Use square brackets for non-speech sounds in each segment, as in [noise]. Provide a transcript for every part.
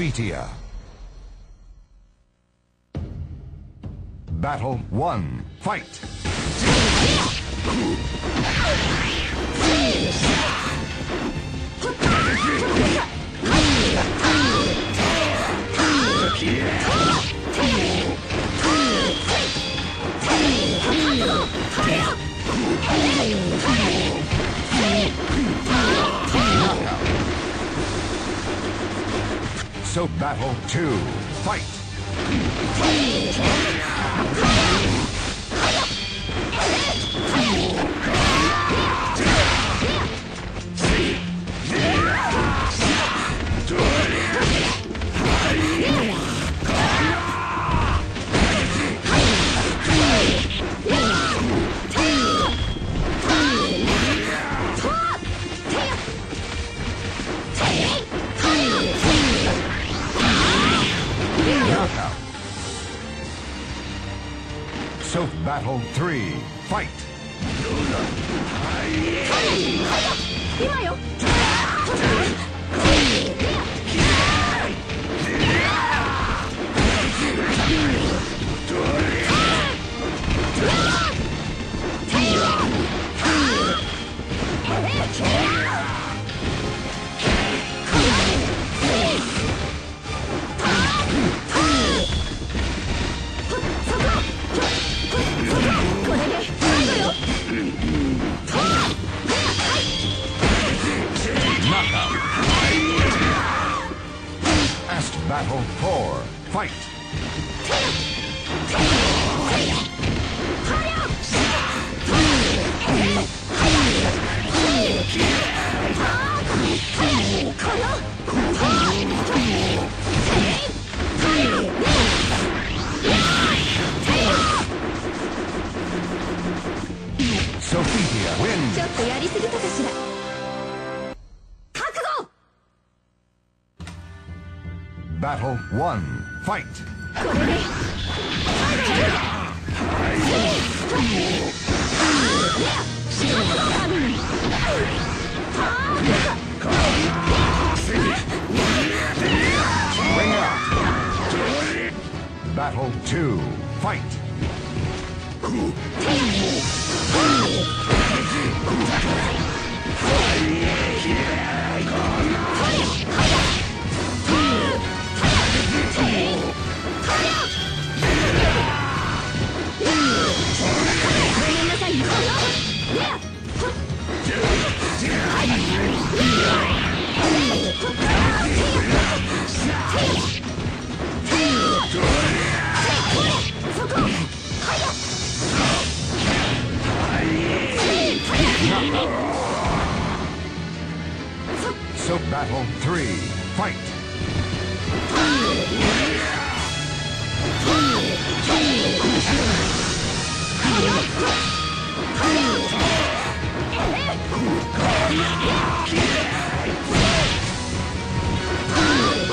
Sophitia. Battle 1. Fight! So battle 2. Fight! Knockout. So battle 3. Fight! 今 battle 4. Fight! ソフィディア wins! Battle 1. Fight! Ring out! Battle 2. Fight! [laughs] 3. Fight! [laughs]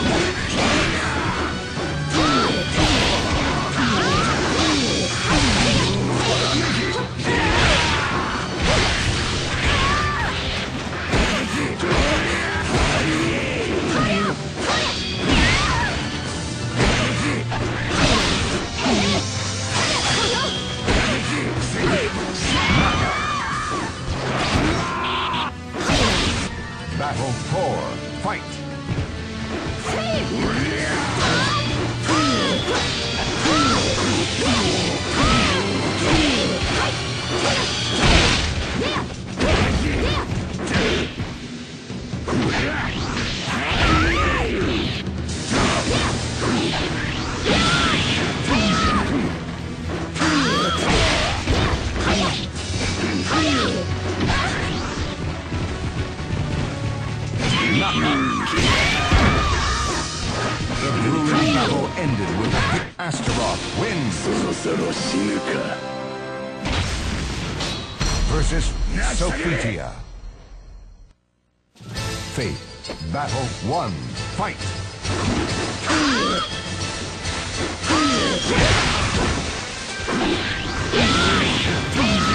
そろそろ死ぬか versus Sophitia. Fate. Battle 1. Fight. ご [laughs]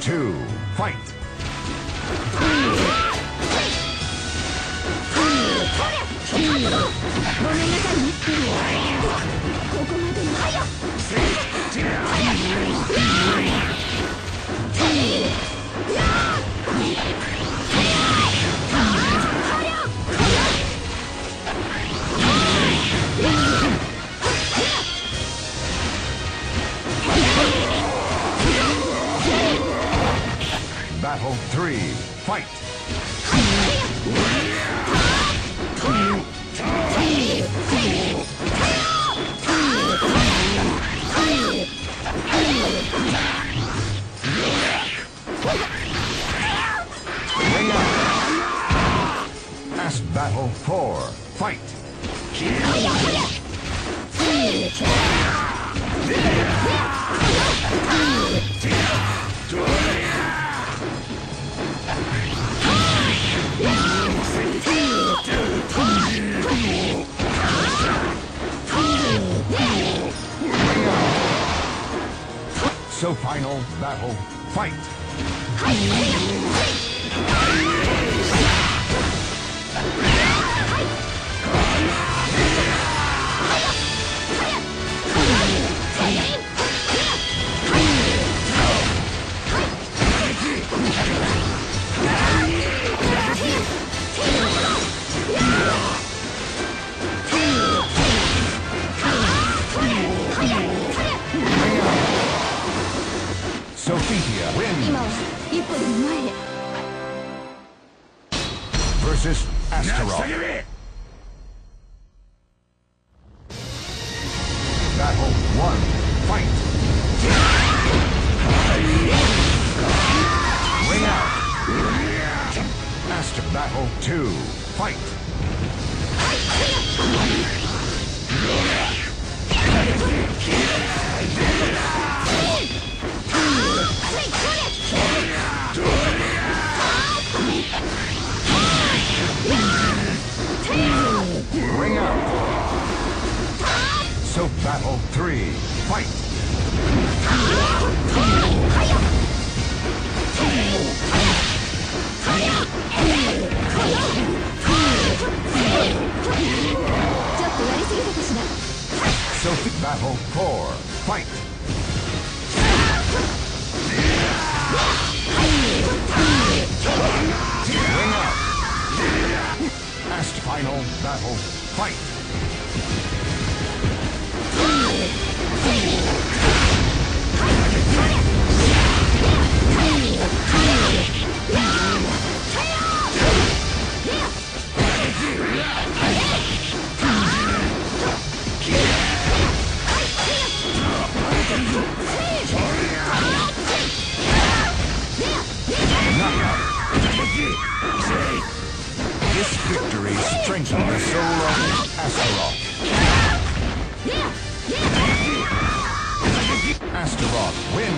two, fight! Fight! Last battle four, fight! 'So final battle, fight! Sophitia wins. Versus Astaroth. Battle one. Fight. Way out. Aster Battle two. Fight. Fight. Victory strengthened the soul of Astaroth. Astaroth win.